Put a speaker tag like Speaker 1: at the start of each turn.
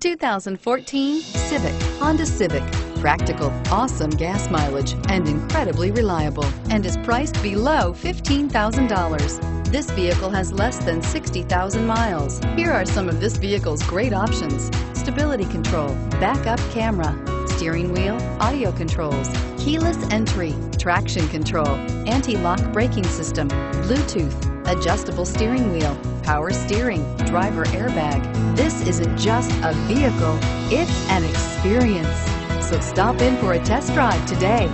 Speaker 1: 2014 Civic, Honda Civic. Practical, awesome gas mileage, and incredibly reliable, and is priced below $15,000. This vehicle has less than 60,000 miles. Here are some of this vehicle's great options. Stability control, backup camera, steering wheel, audio controls, keyless entry, traction control, anti-lock braking system, Bluetooth, adjustable steering wheel, power steering, driver airbag. This isn't just a vehicle, it's an experience. So stop in for a test drive today.